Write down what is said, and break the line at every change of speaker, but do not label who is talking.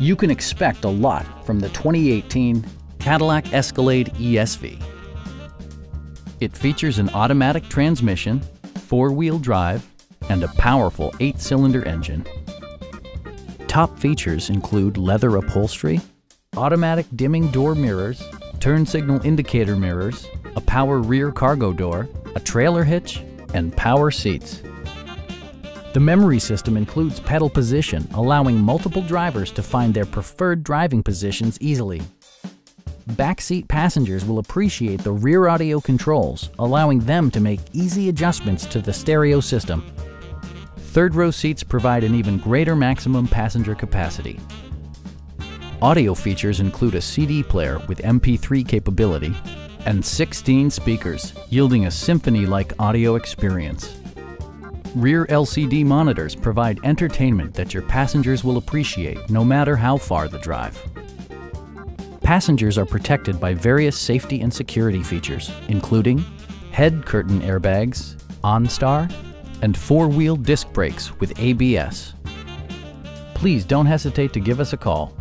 You can expect a lot from the 2018 Cadillac Escalade ESV. It features an automatic transmission, four-wheel drive, and a powerful eight-cylinder engine. Top features include leather upholstery, automatic dimming door mirrors, turn signal indicator mirrors, a power rear cargo door, a trailer hitch, and power seats. The memory system includes pedal position, allowing multiple drivers to find their preferred driving positions easily. Backseat passengers will appreciate the rear audio controls, allowing them to make easy adjustments to the stereo system. Third row seats provide an even greater maximum passenger capacity. Audio features include a CD player with MP3 capability and 16 speakers, yielding a symphony-like audio experience. Rear LCD monitors provide entertainment that your passengers will appreciate no matter how far the drive. Passengers are protected by various safety and security features, including head curtain airbags, OnStar, and four-wheel disc brakes with ABS. Please don't hesitate to give us a call